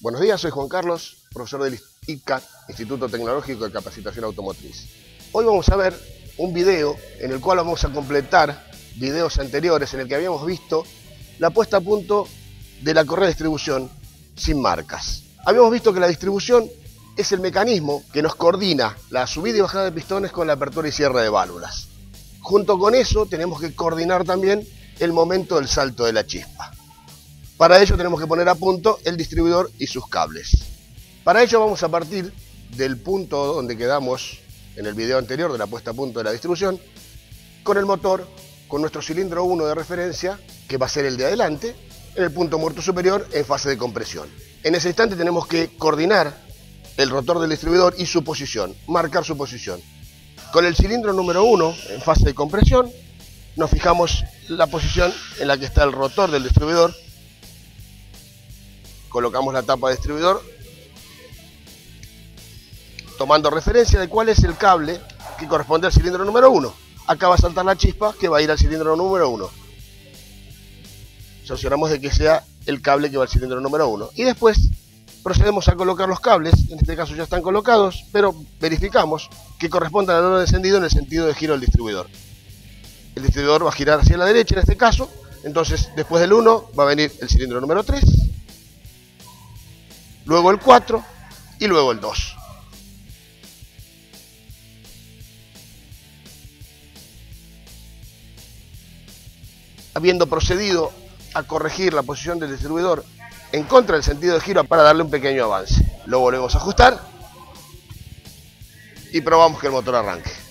Buenos días, soy Juan Carlos, profesor del ITCA, Instituto Tecnológico de Capacitación Automotriz. Hoy vamos a ver un video en el cual vamos a completar videos anteriores en el que habíamos visto la puesta a punto de la correa de distribución sin marcas. Habíamos visto que la distribución es el mecanismo que nos coordina la subida y bajada de pistones con la apertura y cierre de válvulas. Junto con eso tenemos que coordinar también el momento del salto de la chispa. Para ello tenemos que poner a punto el distribuidor y sus cables. Para ello vamos a partir del punto donde quedamos en el video anterior de la puesta a punto de la distribución, con el motor, con nuestro cilindro 1 de referencia, que va a ser el de adelante, en el punto muerto superior en fase de compresión. En ese instante tenemos que coordinar el rotor del distribuidor y su posición, marcar su posición. Con el cilindro número 1 en fase de compresión, nos fijamos la posición en la que está el rotor del distribuidor colocamos la tapa de distribuidor tomando referencia de cuál es el cable que corresponde al cilindro número 1. Acá va a saltar la chispa que va a ir al cilindro número 1. Sancionamos de que sea el cable que va al cilindro número 1. Y después procedemos a colocar los cables, en este caso ya están colocados, pero verificamos que correspondan al orden de encendido en el sentido de giro del distribuidor. El distribuidor va a girar hacia la derecha en este caso, entonces después del 1 va a venir el cilindro número 3, luego el 4 y luego el 2. Habiendo procedido a corregir la posición del distribuidor en contra del sentido de giro para darle un pequeño avance. Lo volvemos a ajustar y probamos que el motor arranque.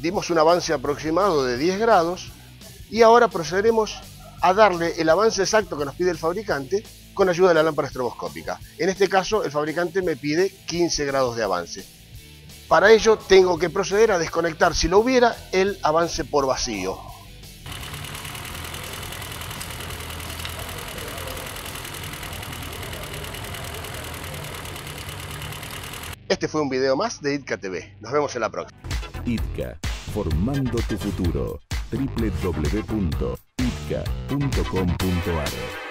Dimos un avance aproximado de 10 grados y ahora procederemos a darle el avance exacto que nos pide el fabricante con ayuda de la lámpara estroboscópica. En este caso el fabricante me pide 15 grados de avance. Para ello tengo que proceder a desconectar, si lo hubiera, el avance por vacío. Este fue un video más de ITCA TV. Nos vemos en la próxima. ITCA, formando tu futuro. www.itka.com.ar